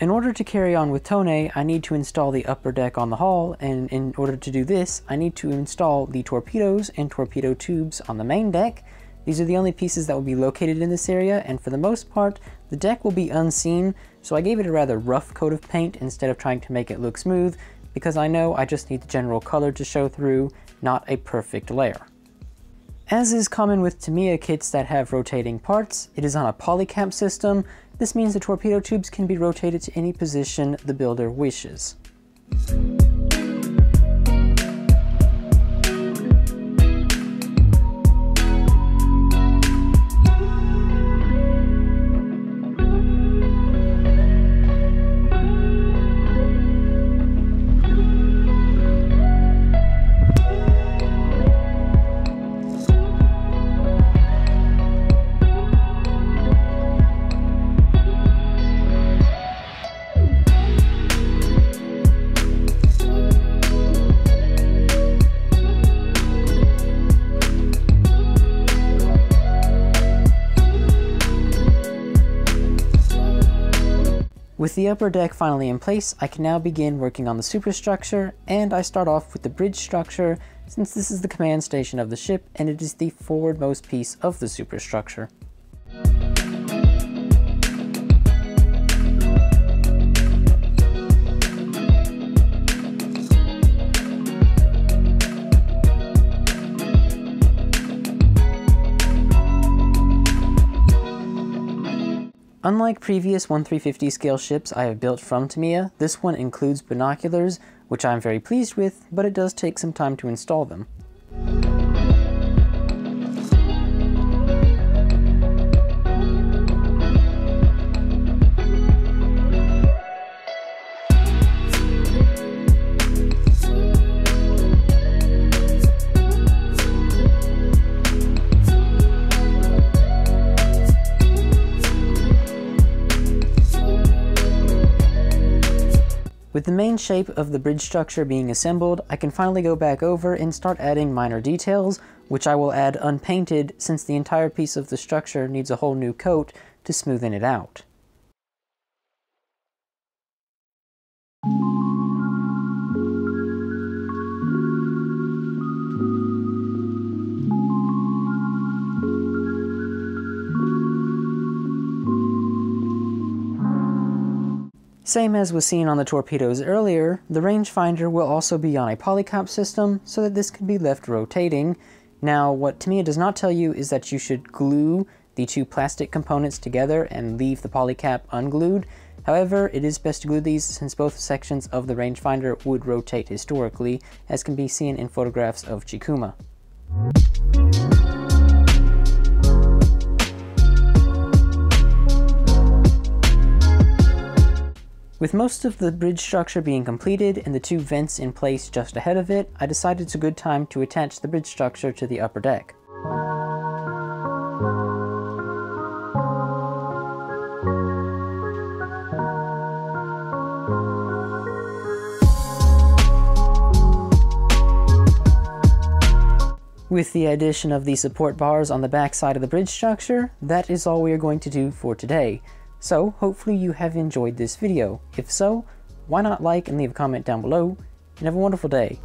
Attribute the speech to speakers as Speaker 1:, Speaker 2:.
Speaker 1: In order to carry on with Tone, I need to install the upper deck on the hull, and in order to do this, I need to install the torpedoes and torpedo tubes on the main deck. These are the only pieces that will be located in this area, and for the most part, the deck will be unseen, so I gave it a rather rough coat of paint instead of trying to make it look smooth, because I know I just need the general color to show through, not a perfect layer. As is common with Tamiya kits that have rotating parts, it is on a polycap system. This means the torpedo tubes can be rotated to any position the builder wishes. With the upper deck finally in place, I can now begin working on the superstructure, and I start off with the bridge structure, since this is the command station of the ship and it is the forwardmost piece of the superstructure. Unlike previous 1 350 scale ships I have built from Tamiya, this one includes binoculars, which I'm very pleased with, but it does take some time to install them. With the main shape of the bridge structure being assembled, I can finally go back over and start adding minor details, which I will add unpainted since the entire piece of the structure needs a whole new coat to smoothen it out. Same as was seen on the torpedoes earlier, the rangefinder will also be on a polycap system so that this can be left rotating. Now what Tamiya does not tell you is that you should glue the two plastic components together and leave the polycap unglued. However, it is best to glue these since both sections of the rangefinder would rotate historically, as can be seen in photographs of Chikuma. With most of the bridge structure being completed and the two vents in place just ahead of it, I decided it's a good time to attach the bridge structure to the upper deck. With the addition of the support bars on the back side of the bridge structure, that is all we are going to do for today. So hopefully you have enjoyed this video. If so, why not like and leave a comment down below, and have a wonderful day.